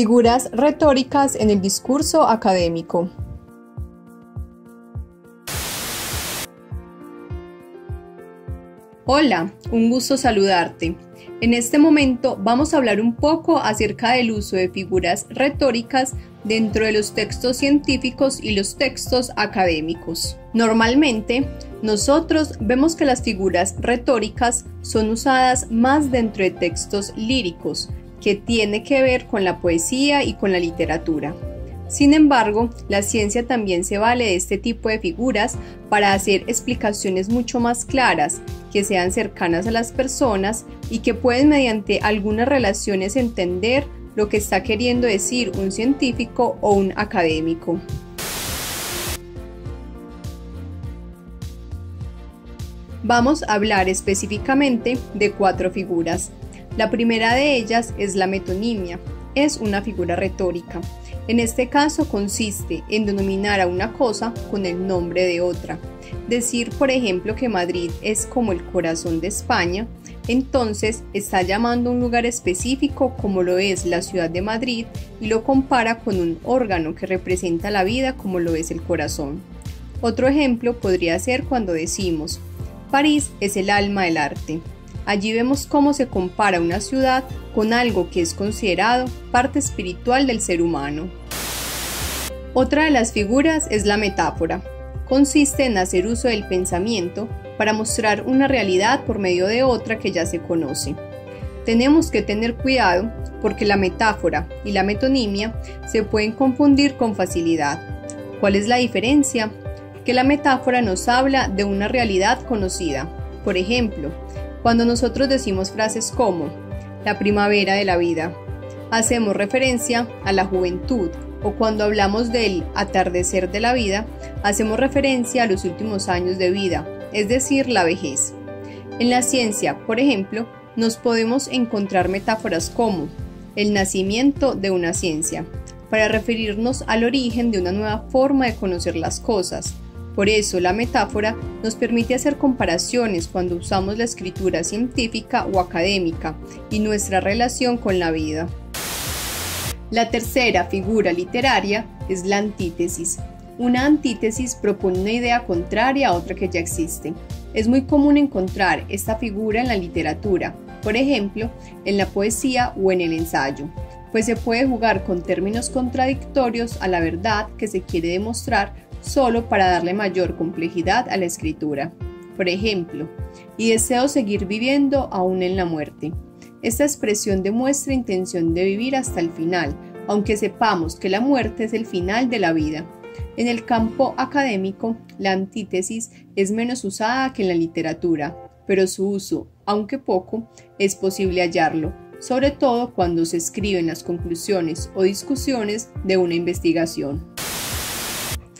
Figuras retóricas en el discurso académico. Hola, un gusto saludarte. En este momento vamos a hablar un poco acerca del uso de figuras retóricas dentro de los textos científicos y los textos académicos. Normalmente, nosotros vemos que las figuras retóricas son usadas más dentro de textos líricos, que tiene que ver con la poesía y con la literatura. Sin embargo, la ciencia también se vale de este tipo de figuras para hacer explicaciones mucho más claras, que sean cercanas a las personas y que pueden mediante algunas relaciones entender lo que está queriendo decir un científico o un académico. Vamos a hablar específicamente de cuatro figuras. La primera de ellas es la metonimia. Es una figura retórica. En este caso consiste en denominar a una cosa con el nombre de otra. Decir, por ejemplo, que Madrid es como el corazón de España, entonces está llamando un lugar específico como lo es la ciudad de Madrid y lo compara con un órgano que representa la vida como lo es el corazón. Otro ejemplo podría ser cuando decimos, París es el alma del arte. Allí vemos cómo se compara una ciudad con algo que es considerado parte espiritual del ser humano. Otra de las figuras es la metáfora. Consiste en hacer uso del pensamiento para mostrar una realidad por medio de otra que ya se conoce. Tenemos que tener cuidado porque la metáfora y la metonimia se pueden confundir con facilidad. ¿Cuál es la diferencia? Que la metáfora nos habla de una realidad conocida. Por ejemplo, cuando nosotros decimos frases como la primavera de la vida, hacemos referencia a la juventud o cuando hablamos del atardecer de la vida, hacemos referencia a los últimos años de vida, es decir, la vejez. En la ciencia, por ejemplo, nos podemos encontrar metáforas como el nacimiento de una ciencia, para referirnos al origen de una nueva forma de conocer las cosas, por eso la metáfora nos permite hacer comparaciones cuando usamos la escritura científica o académica y nuestra relación con la vida. La tercera figura literaria es la antítesis. Una antítesis propone una idea contraria a otra que ya existe. Es muy común encontrar esta figura en la literatura, por ejemplo, en la poesía o en el ensayo, pues se puede jugar con términos contradictorios a la verdad que se quiere demostrar solo para darle mayor complejidad a la escritura. Por ejemplo, y deseo seguir viviendo aún en la muerte. Esta expresión demuestra intención de vivir hasta el final, aunque sepamos que la muerte es el final de la vida. En el campo académico, la antítesis es menos usada que en la literatura, pero su uso, aunque poco, es posible hallarlo, sobre todo cuando se escriben las conclusiones o discusiones de una investigación.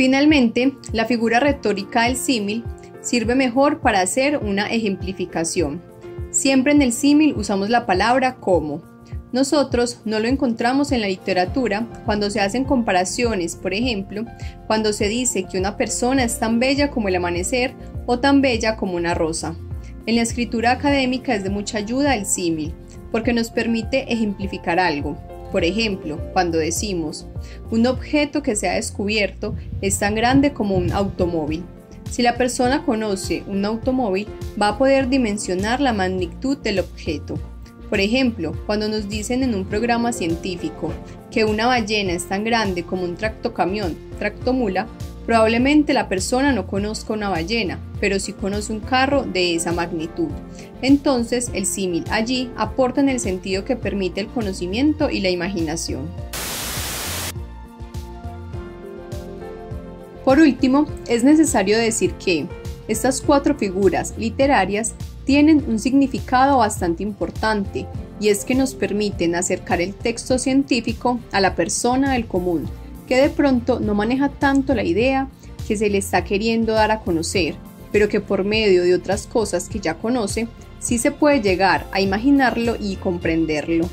Finalmente, la figura retórica del símil sirve mejor para hacer una ejemplificación. Siempre en el símil usamos la palabra como. Nosotros no lo encontramos en la literatura cuando se hacen comparaciones, por ejemplo, cuando se dice que una persona es tan bella como el amanecer o tan bella como una rosa. En la escritura académica es de mucha ayuda el símil, porque nos permite ejemplificar algo. Por ejemplo, cuando decimos, un objeto que se ha descubierto es tan grande como un automóvil. Si la persona conoce un automóvil, va a poder dimensionar la magnitud del objeto. Por ejemplo, cuando nos dicen en un programa científico que una ballena es tan grande como un tractocamión, tractomula, Probablemente la persona no conozca una ballena, pero sí conoce un carro de esa magnitud. Entonces el símil allí aporta en el sentido que permite el conocimiento y la imaginación. Por último, es necesario decir que estas cuatro figuras literarias tienen un significado bastante importante y es que nos permiten acercar el texto científico a la persona del común que de pronto no maneja tanto la idea que se le está queriendo dar a conocer, pero que por medio de otras cosas que ya conoce, sí se puede llegar a imaginarlo y comprenderlo.